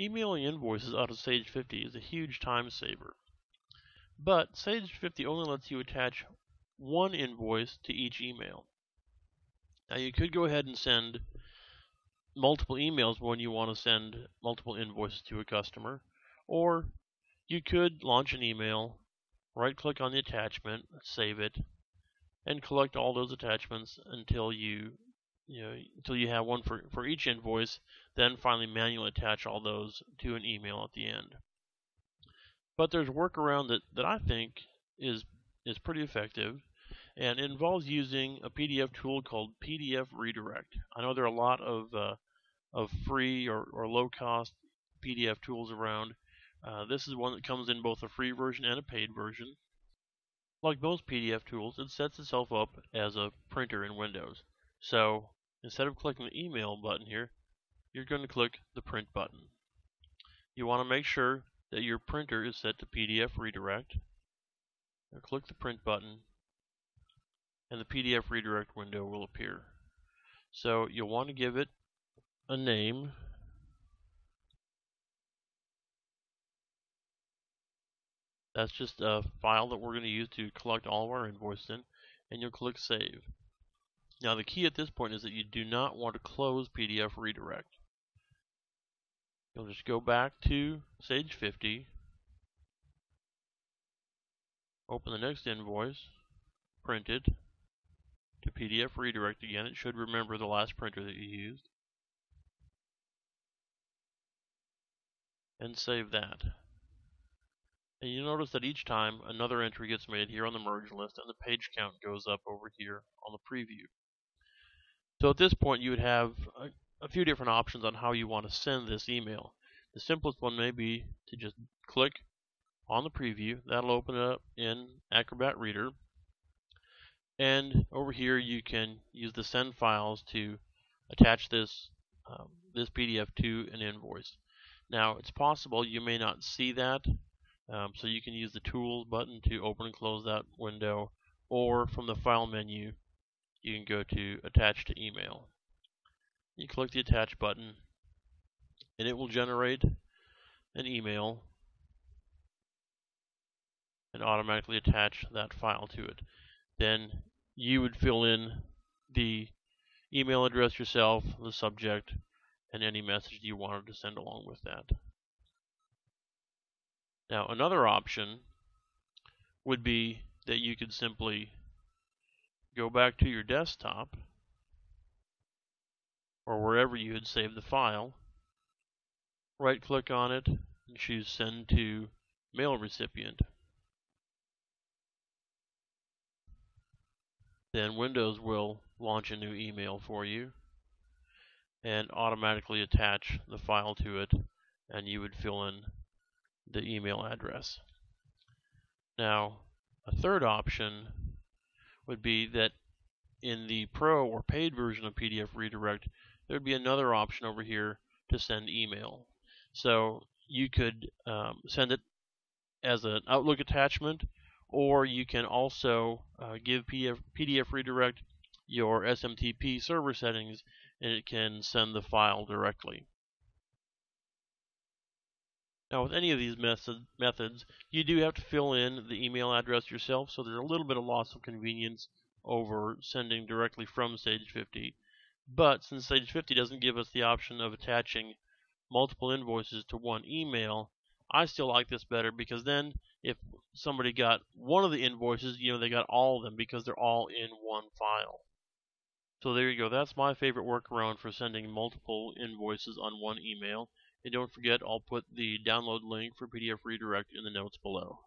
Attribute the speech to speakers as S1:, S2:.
S1: Emailing invoices out of Sage 50 is a huge time saver. But Sage 50 only lets you attach one invoice to each email. Now you could go ahead and send multiple emails when you want to send multiple invoices to a customer, or you could launch an email, right click on the attachment, save it, and collect all those attachments until you you know until you have one for, for each invoice, then finally manually attach all those to an email at the end. But there's a workaround that, that I think is is pretty effective and it involves using a PDF tool called PDF Redirect. I know there are a lot of uh, of free or, or low cost PDF tools around. Uh, this is one that comes in both a free version and a paid version. Like most PDF tools, it sets itself up as a printer in Windows. So instead of clicking the email button here, you're going to click the print button. You want to make sure that your printer is set to PDF redirect. Now click the print button and the PDF redirect window will appear. So you'll want to give it a name. That's just a file that we're going to use to collect all of our invoices in, and you'll click Save. Now the key at this point is that you do not want to close PDF redirect. You'll just go back to Sage 50, open the next invoice, print it, to PDF redirect again. It should remember the last printer that you used. And save that. And you notice that each time another entry gets made here on the merge list and the page count goes up over here on the preview. So at this point you would have a, a few different options on how you want to send this email. The simplest one may be to just click on the preview. That'll open it up in Acrobat Reader and over here you can use the send files to attach this um, this PDF to an invoice. Now it's possible you may not see that, um, so you can use the tools button to open and close that window, or from the file menu you can go to attach to email. You click the attach button and it will generate an email and automatically attach that file to it. Then you would fill in the email address yourself, the subject, and any message you wanted to send along with that. Now, another option would be that you could simply go back to your desktop or wherever you had saved the file, right click on it, and choose Send to Mail Recipient. then Windows will launch a new email for you and automatically attach the file to it and you would fill in the email address. Now a third option would be that in the pro or paid version of PDF Redirect there would be another option over here to send email. So you could um, send it as an Outlook attachment or you can also uh, give PDF, PDF redirect your SMTP server settings and it can send the file directly. Now with any of these method, methods, you do have to fill in the email address yourself, so there's a little bit of loss of convenience over sending directly from Sage 50. But since Sage 50 doesn't give us the option of attaching multiple invoices to one email, I still like this better because then if somebody got one of the invoices, you know, they got all of them because they're all in one file. So there you go. That's my favorite workaround for sending multiple invoices on one email. And don't forget, I'll put the download link for PDF Redirect in the notes below.